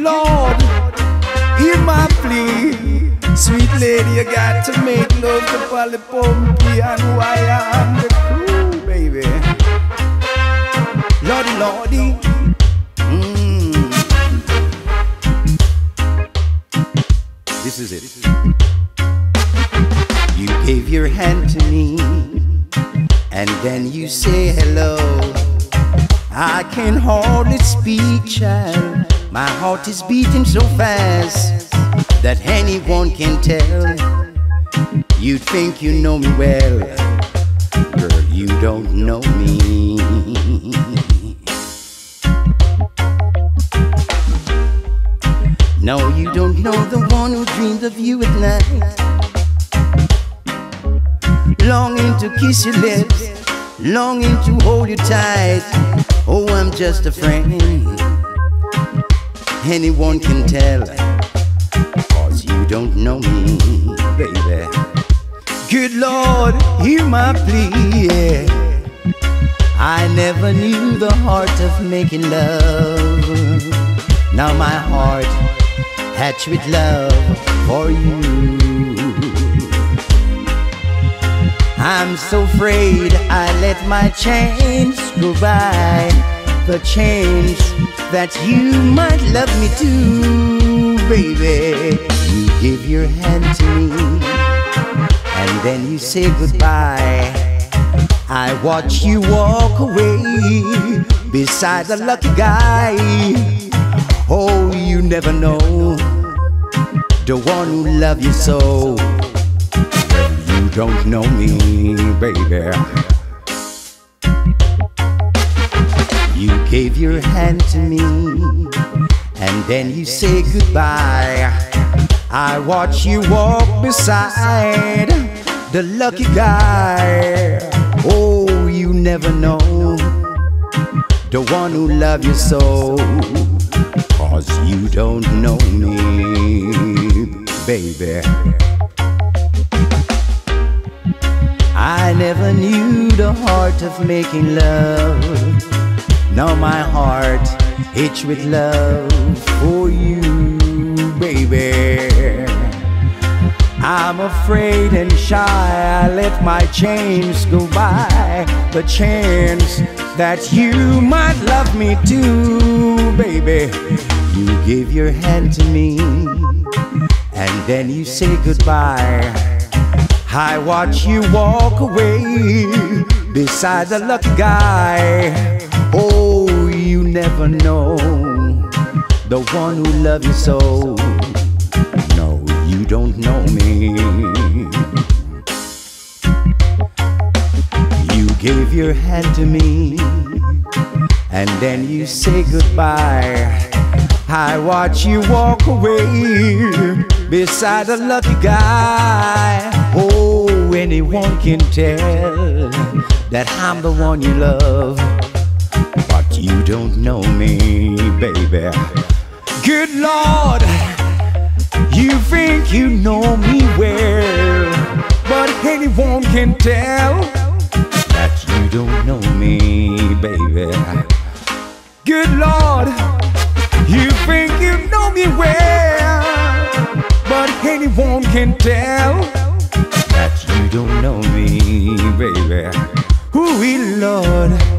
Lord, hear my plea. Sweet lady, you got to make love to Polly Pompie and why I'm the crew, baby. Lordy, Lordy. Mm. This is it. You gave your hand to me, and then you say hello. I can hardly speak, child. My heart is beating so fast that anyone can tell. You'd think you know me well, girl, you don't know me. No, you don't know the one who dreamed of you at night. Longing to kiss your lips, longing to hold you tight. Oh, I'm just a friend. Anyone can tell, cause you don't know me, baby. Good Lord, hear my plea. I never knew the art of making love. Now my heart hatched with love for you. I'm so afraid I let my chains go by. The chains that you might love me too, baby. You give your hand to me, and then you say goodbye. I watch you walk away beside the lucky guy. Oh, you never know the one who loves you so. You don't know me, baby. You gave your hand to me, and then you say goodbye. I watch you walk beside the lucky guy. Oh, you never know the one who loves you so. Cause you don't know me, baby. I never knew the art of making love. Now my heart itch with love for you, baby. I'm afraid and shy. I let my chains go by. The chance that you might love me too, baby. You give your hand to me, and then you say goodbye. I watch you walk away beside the lucky guy. Never know the one who loves you so. No, you don't know me. You gave your hand to me, and then you say goodbye. I watch you walk away beside a lucky guy. Oh, anyone can tell that I'm the one you love, you don't know me, baby. Good Lord, you think you know me well, but anyone can tell that you don't know me, baby. Good Lord. You think you know me well, but anyone can tell that you don't know me, baby. Ooh, Lord.